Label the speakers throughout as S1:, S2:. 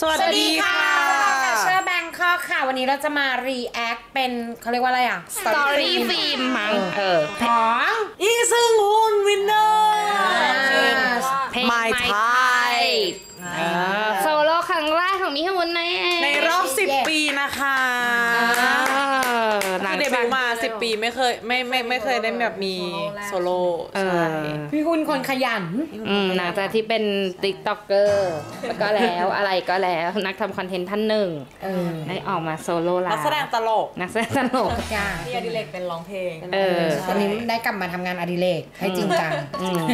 S1: สวัสดีค่ะ
S2: เชื่อแบงคอกค่ะ วันนี้เราจะมา react เป็นเขาเรียกว่าอะไรอะ
S3: Story Film มั้งเออ
S2: ของ
S1: อีซึงฮุนวินเนอร์
S3: เพลง
S1: My
S3: My
S1: Type
S3: เออโซโล่ครั้งแรกของมิฮุนนะ
S1: ในรอบ 10 ปีนะคะ
S3: หลั
S1: คื
S3: ง
S1: อเด
S3: จาก
S1: บิวต์มา10ปีไม่เคยไม่ไม่ไม่เคยได้แบบมีโซโล่
S3: เอ
S1: ใช่
S3: อ
S2: พี่คุณคนขยัน
S3: อืมหลังจากที่เป็นติ๊กต็อกเกอร์แล้วก็แล้วอะไรก็แล้วนักทำคอนเทนต์ท่านหนึ่ง
S2: เออ
S3: ได้ออกมาโซโล่แล้ว
S1: นักแสดงตลก
S3: นักแสดงตลก
S2: จ้า
S4: พี่อดิเรกเป็นร้องเพลง
S3: เออ
S2: ตอนนี้ได้กลับมาทำงานอดิเรกให้จริงจัง
S3: อืม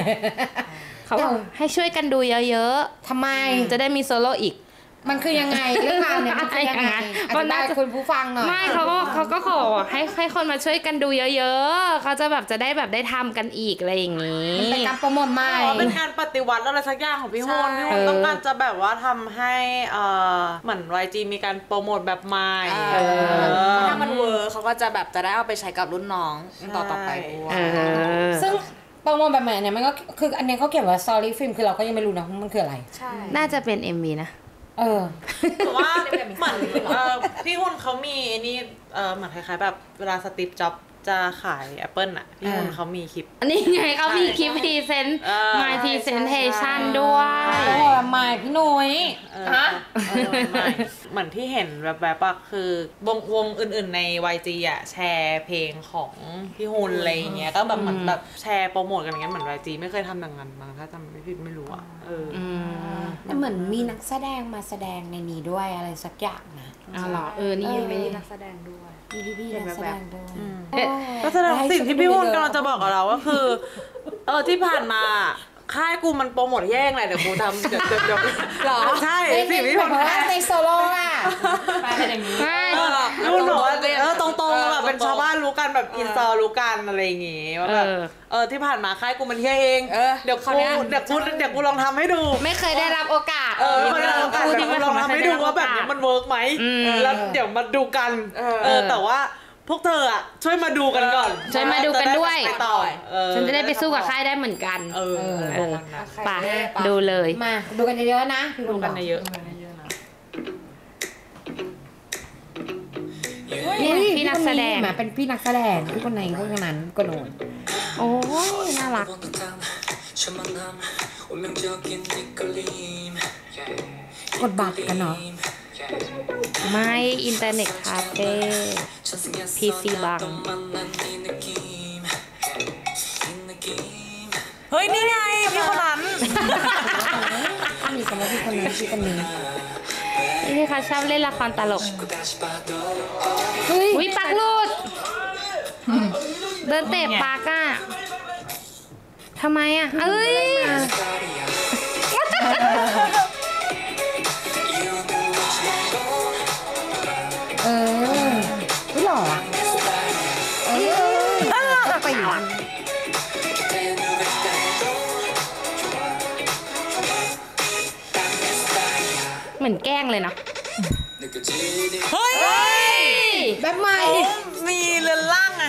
S3: เขาบอกให้ช่วยกันดูเยอะ
S2: ทำไม
S3: ๆ จะได้มีโซโล่อีก
S2: มันคือยังไงเรื่องราวเนี่ยมันคือยังไงอ
S3: ก็
S2: ธิบา
S3: น่ายจะ
S2: คุณผู้ฟังหน่อย
S3: ไม่เขาก็เขาก็ขอให้ให้คนมาช่วยกันดูเยอะๆเขาจะแบบจะได้แบบได้ทำกันอีกอะไรอย่างนี้
S2: เป็นการโปรโมทใหม่
S1: อ๋อเป็นการปฏิวัติอะไรสักอย่างของพี่ฮุนพี่ฮุน
S3: เออ
S1: ต้องการจะแบบว่าทำให้เอ่อเหมือน YG มีการโปรโมทแบบใหม่
S4: เอ
S1: เออ
S4: ถ้ามัน work เขาก็จะแบบจะได้เอาไปใช้กับรุ่นน้องต่อต่อไปด้วย
S3: เออ
S2: ซึ่งโปรโมทแบบใหม่เนี่ยมันก็คืออันเนี้ยเขาเขียนว่า story film คือเราก็ยังไม่รู้นะว่ามันคืออะไร
S4: ใช่
S3: น่าจะเป็น MV นะ
S2: เออ
S1: แต่ว่าเหมือนเอ่อพี่ฮุนเขามีไอ้นี่เออเหมือนคล้ายๆแบบเวลาสตีฟจ็อบจะขาย Apple อะ พี่ฮุน
S2: อ่า
S1: เขามีคลิป
S3: อันนี้ไงเขามีคลิปพรีเซนต์
S1: เออ
S3: My Presentation ด้วย
S2: โอ้ใหม่พี่นุ้ย
S1: เออ
S2: ฮะ
S1: เออไม่เหมือนที่เห็นแบบแบบอะคือวงวงอื่น ๆ ใน YG อะแชร์เพลงของพี่ฮุนอะไรอย่างเงี้ยก็แบบเหมือนแบบแชร์โปรโมทกันอย่างเงี้ยเหมือน YG ไม่เคยทำอย่างนั้นมั้งถ้าจำไม่ผิดไม่รู้อะเอออ
S3: อื ม
S2: แต่เหมือนมีนักแสดงมาแสดงในนี้ด้วยอะไรสักอย่างนะ
S3: เอาเหรอเออนี่ยังไม่ได้
S4: นักแสดงด้วย
S2: มีพี่ๆนักแสดงด้วย
S1: เอ๊ะก็แสดงสิ่งที่พี่ฮุนกำลังจะบอกกับเราก็คือ เออที่ผ่านมาค่ายกูมันโปรโมทแย่งไงเดี๋ยวกูทำเดี๋ยวเดี๋ยวเดี๋ยว
S2: หรอ
S1: ใช่
S2: ใน
S1: สิ่งที่
S2: แบ
S1: พี่ฮุ
S2: บ
S1: น
S2: ว่าในโซโล่อะ
S4: ไปเป็นอย่างนี้
S3: ไม่
S1: เออพี่ฮุนบอกว่าเออตรงๆแบบเป็นชาวบ้านรู้กันแบบอินสตอรู้กันอะไรอย่างงี้ว่าแบบ
S3: เออ
S1: เออที่ผ่านมาค่ายกูมันเฮี้ยเอง
S4: เออ
S1: เดี๋ยว
S4: ครา
S1: กู
S4: วเนี้ย
S1: เดี๋ยวกูเดี๋ยวกูลองทำให้ดู
S3: ไม่เคยได้รับโอกาส
S1: เออคนเรากัน
S3: ผู้
S1: เดี๋ยวกูลองทำให้ดูว่าแบบนี้มันเวิร์กไหม
S3: อืม
S1: แล้วเดี๋ยวมาดูกัน
S4: เออ
S1: เออ แต่ว่าพวกเธออะ ช่วยมาดูกันก่อน
S3: ช่วยมาดูกันด้วย
S1: จะไไปต่อเออ
S3: ฉันจะได้ไปสู้กับค่ายได้เหมือนกัน
S1: เออ
S3: เออ
S4: โอเค
S3: ไป่ะ
S4: ไป
S3: ดูเลย
S2: มาดูกันเยอะๆนะพี่
S1: ดู
S2: คุณ
S1: กันเยอะ
S3: นี่ พี่นักแสดง
S2: มาเป็นพี่นักแสดงพี่คนไหนคนนั้นก็โน่น
S3: โอ้ยน่ารัก
S2: กดบัตรกันเนาะ
S3: ไม่อินเทอร์เน็ตคาเฟ่ PC บัง
S1: เฮ้ย นี่ไงพี่คนนั้น
S2: มีคำว่าพี่คนนั้นพี่คนนี้
S3: นี่เขาชอบเล่นละครตลก
S2: เฮ้ย
S3: วิปักหลุด เดินเตะปากอะทำไมอะ เอ้ย
S2: เออไม่หล่ออะเออไปอยู่
S3: มือนแกล้งเลยเนาะ
S1: เฮ้ย
S2: แบบใหม่
S1: มีเรือนล่างไง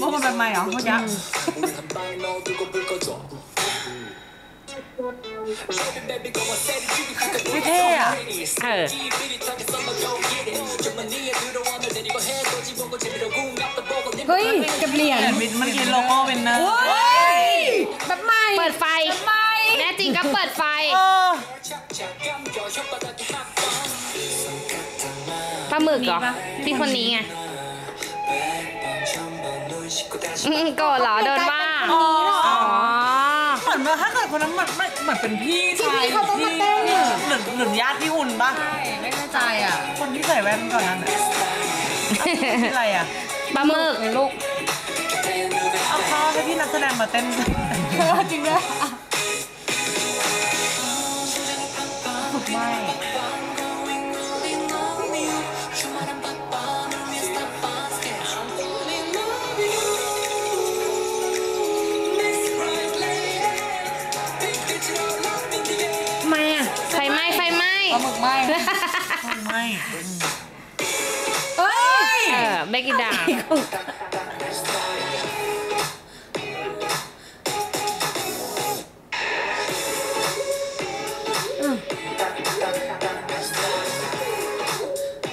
S1: พวกมันเป็นไงเหรอเมื่อกี้ไม่เท่อะ
S3: เออ
S2: เฮ้ยกับเหรียญ
S1: แต่มันกินโลโก้เป็นเนอร์
S2: แบบใหม่
S3: เปิดไฟ แน่จริงก็เปิดไฟ หมึกเหรอ พี่คนนี้ไงอืมโกรธเหรอโดนว่า
S1: อ๋อ
S3: อ๋อ
S1: เหมือนว่าถ้าเกิดคนนั้นเหมือนเหมือนเหมือนเป็นพี่ชาย
S2: ที่เขาต้องมาเต้น
S1: ที่
S2: อะ
S1: หรือหรือญาติพี่หุ่นปะ
S4: ไม่แน่ใจอะ
S1: คนที่ใส่แว่นก่อนนั้นอะชื่ออะไรอะ
S3: ปลาหมึก
S2: ลูก
S1: เอาเขาให้พี่นักแสดงมาเต้น
S2: จริงด้วย
S1: ไม่
S2: อ
S3: ม่
S4: กิน
S1: ดา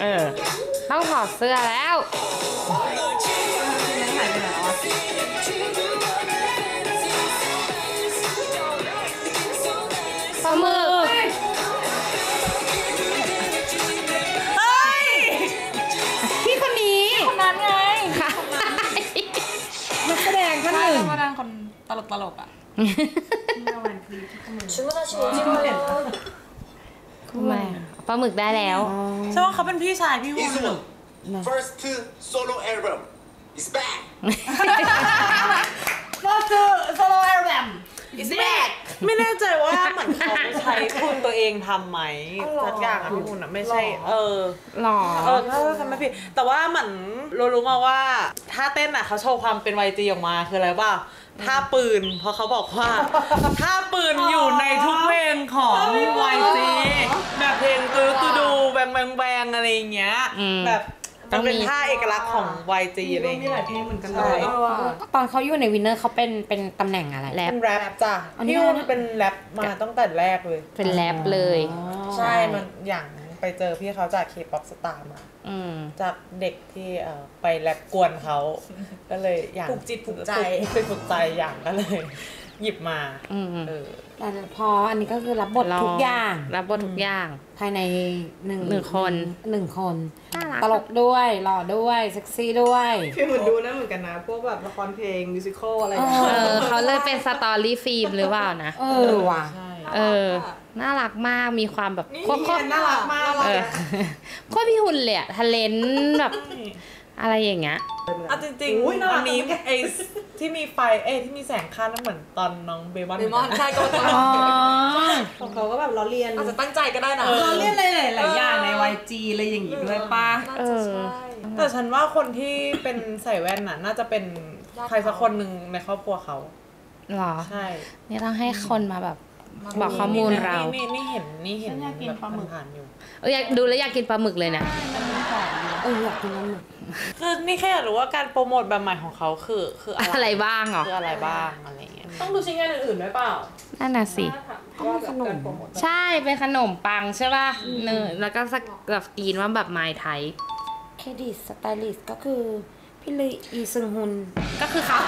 S2: เอ
S3: อต้องถอดเสื้อแล้ว
S1: ตลกตลกๆอะ
S3: ทำไมอะปลาหมึกได้แล้ว
S1: ใช่ว่าเขาเป็นพี่ชายพี่วุ้นหรือ
S5: First solo album is back.
S1: ก็คือโซโลแอลแบม is back ไม่แน่ใจว่าเหมือนเขาใช้ทุนตัวเองทำไหมสักอย่างอะพี่วุ้นอะไม่ใช่ เออ
S3: หล่อ
S1: เออถ้าทำไม่ผิดแต่ว่าเหมือนรู้รู้มาว่า ถ้าเต้นอะเขาโชว์ความเป็น YG ออกมาคืออะไรป่ะท่าปืน เพราะเขาบอกว่าท่าปืนอยู่ในทุกเพลงของ YG แบบเพลง DDU-DU DDU Bang Bang Bang อะไรอย่างเงี้ย
S3: อืม
S1: แบบ
S3: ต้
S1: มั
S3: อนงมี
S1: เป็นท่าเอกลักษณ์ของ YG อะไรอย่างเงี้ยเหมือนกันเลย
S2: ตอนเขาอยู่ใน WINNER เขาเป็นเป็นตำแหน่งอะไร
S3: แรป
S1: เป็นแรปจ้ะ
S2: อันนี้
S1: พี่ฮุนเป็นแรปมาตั้งแต่แรกเลย
S3: เป็นแรปเลย
S1: ใช่ มันอย่างไปเจอพี่เขาจาก K-pop star มา
S3: อืม
S1: จากเด็กที่เอ่อไปแรปกวนเขา ก็เลยอยาก
S4: ผูกจิตผูกใจ
S1: ฝึกฝึกใจอย่างก็เลย หยิบมา
S3: อืม
S1: เออ
S2: แต่พออันนี้ก็คือรับบททุกอย่าง
S3: รับบททุกอย่าง
S2: ภายในหนึ่ง
S3: หนึ่งคน
S2: หนึ่งคน
S3: น่ารัก
S2: ตลกด้วยหล่อด้วยเซ็กซี่ด้วย
S1: พี่เหมือนดูนะเหมือนกันนะ พวกแบบละครเพลง musical อะไร
S2: เอ
S3: เออเขาเลยเป็น story film หรือเปล่านะ
S2: เออว่ะ
S1: ใช่
S3: เออ น่ารักมากมีความแบบ
S1: นี่
S3: โคตรโคตร
S1: น่ารักมาก
S3: เออโคตรพี่หุ่นเลยอะทะเลนแบบ อะไรอย่างเงี้ย
S1: อะจริงๆวันนี้ไอ้ที่มีไฟเอ้ยที่มีแสงข้างนั่นเหมือนตอนน้องเบมอน
S4: เดมอนใช่ก็จะ
S2: อ๋อ
S6: ของเขาก็แบบล้อเลียน
S4: อาจจะตั้งใจก็ได้นะ
S6: ล้อเลียนหลายหลายๆอย่างใน YG อะไรอย่างงี้ด้วยป้า
S4: น่า
S3: เอ
S4: จะ
S3: อ
S4: ใช่
S1: แต่ฉันว่าคนที่เป็นใส่แว่นน่ะ น่าจะเป็นใครสักคนหนึ่งในครอบครัวเขา
S3: หรอ
S1: ใช่
S3: นี่ต้องให้คนมาแบบบอกข้อมูลเรา
S1: นี่นี่เห็นนี่เห็น
S6: ฉันอยากกิน
S1: แบบ
S6: ปลาหมึก
S1: ผ่านๆอยู่
S3: เอออยากดูแล้วอยากกินปลาหมึกเลยนะ
S2: เอออยากกินน้ำหมึก
S1: คือนี่แค่อยากรู้ว่าการโปรโมทแบบใหม่ของเขาคือ คืออะไร
S3: อะไรบ้างเหรอ
S1: คืออะไรบ้างอะไรเงี้ย
S6: ต้องดูชิ้นงานอื่นๆด้วยเปล่า
S3: นั่นน่ะสิ
S6: ว่าแบบการโปรโมท
S3: ใช่เป็นขนมปังใช่ป่ะเนยแล้วก็สกแบบกรีนว่าแบบไม้ไทย
S2: เครดิตสไตลิสต์ก็คือพี่เลยอีซึงฮุน
S3: ก็คือเขา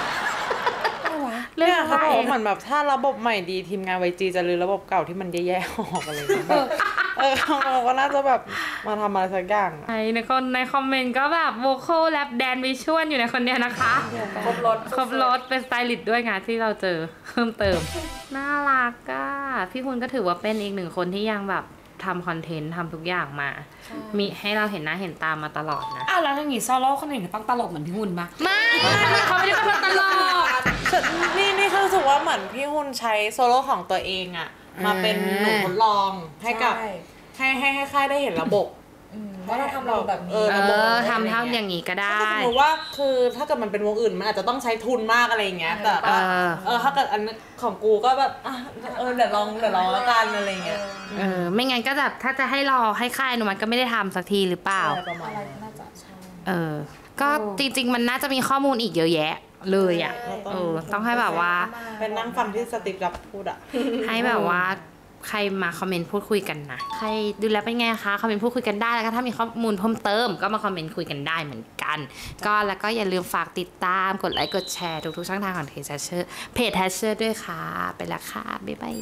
S2: อะไรวะ
S3: เรื่
S1: เนี่
S3: อยง
S1: เขา
S3: เขา
S1: บอก
S3: เอ
S1: ว่างเหมือนแบบถ้าระบบใหม่ดีทีมงาน YG จะรื้อระบบเก่าที่มันแย่ๆออกอะไรเงี้ยแบบ เออเขาบอกว่าน่าจะแบบมาทำอะไรสักอย่างอะ
S3: ใช่ในคนในคอมเมนต์ก็แบบ vocal rap dance visual อยู่ในคนเดียวนะคะ
S6: ครบรส
S3: ครบรสเป็นสไตลิสต์ด้วยไงที่เราเจอเพิ่มเติม น่ารักอะพี่ฮุนก็ถือว่าเป็นอีกหนึ่งคนที่ยังแบบทำคอนเทนต์ทำทุกอย่างมา มีให้เราเห็นหน้าเห็นตามมาตลอดนะ
S2: อ้าวแล้วอย่างงี้โซโล่คนอื่นต้องตลกเหมือนพี่ฮุนปะ
S3: ไม่เขาไม่ได้เป็นคนตลก
S1: นี่นี่คือรู้สึกว่าเหมือนพี่ฮุนใช้โซโล่ของตัวเองอะ มาเป็นหนูทดลองให้กับ
S4: ใช่
S1: ให้ให้ให้ค่ายได้เห็นระบบ
S4: อืมว่าเราทำเราแบบนี้
S1: เออ
S3: เอ
S1: ระบบ
S3: อ
S1: อะไร
S3: ทำเท่า
S1: เงี้ย
S3: อย่างนี้ก็ได้
S1: ถ้าสมมติว่าคือถ้าเกิดมันเป็นวงอื่นมันอาจจะต้องใช้ทุนมากอะไรอย่างเงี้ย แต่
S3: เอ
S1: ว่า
S3: อ
S1: เออถ้าเกิดอันของกูก็แบบอะเออเดี๋ยวลองเดี๋ยวลองแล้วกันอะไรเงี้ย
S3: เออไม่งั้นก็แบบถ้าจะให้รอให้ค่ายอนุมัติก็ไม่ได้ทำสักทีหรือเปล่า
S1: อะไรประมาณ
S4: อะไร
S1: นั้น
S4: น่าจะใช่
S3: เออ ก็จริงๆมันน่าจะมีข้อมูลอีกเยอะแยะ เลยอะเออต้องให้แบบว่า
S1: เป็นนั่งฟังที่สติปรับพูดอะ
S3: ให้แบบว่าใครมาคอมเมนต์พูดคุยกันนะ ใครดูแล้วเป็นไงคะคอมเมนต์พูดคุยกันได้แล้วก็ถ้ามีข้อมูลเพิ่มเติม ก็มาคอมเมนต์คุยกันได้เหมือนกัน ก็แล้วก็อย่าลืมฝากติดตามกดไลค์กดแชร์ทุกๆช่องทางของเพจแทชเชอร์เพจแทชเชอร์ด้วยค่ะ ไปและค่ะ บ๊ายบาย